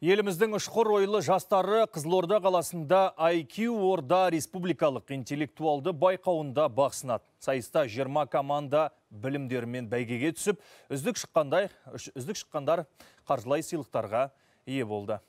Еліміздің ұшқыр ойлы жастары Қызылорда қаласында IQ Орда республикалық интеллектуалды байқауында бақсынады. Сайыста 20 команда білімдерімен бәйгеге түсіп, үздік шыққандар қаржылай сыйлықтарға ие болды.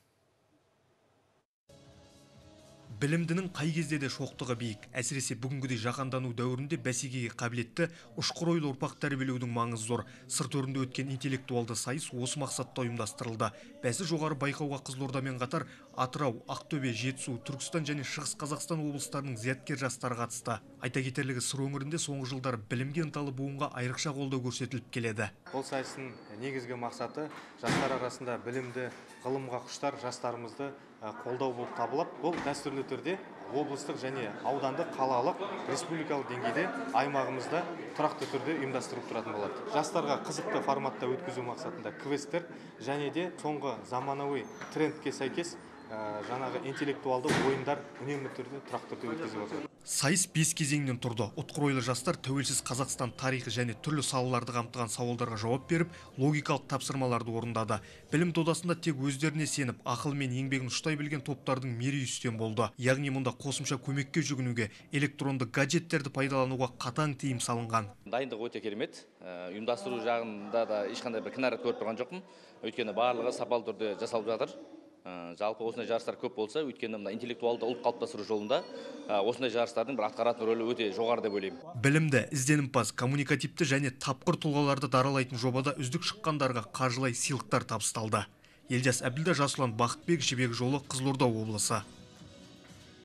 Білімдінің қай кезде де шоқтығы биік. Әсіресе бүгінгідей жаһандану дәуірінде бәсекеге қабілетті ұшқыр ойлы ұрпақ тәрбиелеудің маңызы зор. Сыр төрінде өткен интеллектуалды сайыс осы мақсатта ұйымдастырылды. Бәсі жоғары байқауға қызылордамен қатар атырау ақтөбе жетісу түркістан және шығыс қазақстан облыстарының зияткер жастары қатысты. Айта кетерлігі сыр өңірінде соңғы жылдары білімге ынталы буынға айрықша қолдау көрсетіліп келеді. Бұл сайыстың негізгі мақсаты жастар арасында білімді ғылымға құштар жастарымызды қолдау болып табылады бұл дәстүрлі түрде облыстық және аудандық қалалық республикалық деңгейде аймағымызда тұрақты түрде ұйымдастырылып тұратын болады. Жастарға қызықты форматта өткізу мақсатында квесттер және де соңғы заманауи трендке сәйкес жаңағы интеллектуалды ойындар үнемі түрде тұрақты түрде өткізіліп отыр. Сайыс бес кезеңнен тұрды. Ұтқыр ойлы жастар тәуелсіз қазақстан тарихы және түрлі салаларды қамтыған сауалдарға жауап беріп логикалық тапсырмаларды орындады. Білім додасында тек өздеріне сеніп ақыл мен еңбегін ұштай білген топтардың мерейі үстем болды. Яғни мұнда қосымша көмекке жүгінуге электронды гаджеттерді пайдалануға қатаң тыйым салынған. Дайындық өте керемет. Ұйымдастыру жағында да ешқандай бір кінәрат көріп тұрған жоқпын. Өйткені барлығы сапалы түрде жасалып жатыр. Жалпы осындай жарыстар көп болса өйткені мына интеллектуалды ұлт қалыптастыру жолында осындай жарыстардың бір атқаратын рөлі өте жоғары деп ойлаймын. Білімді ізденімпаз коммуникативті және тапқыр тұлғаларды даралайтын жобада үздік шыққандарға қаржылай сыйлықтар табысталды. Елжас әбділда жасұлан бақытбек жібек жолы қызылорда облысы.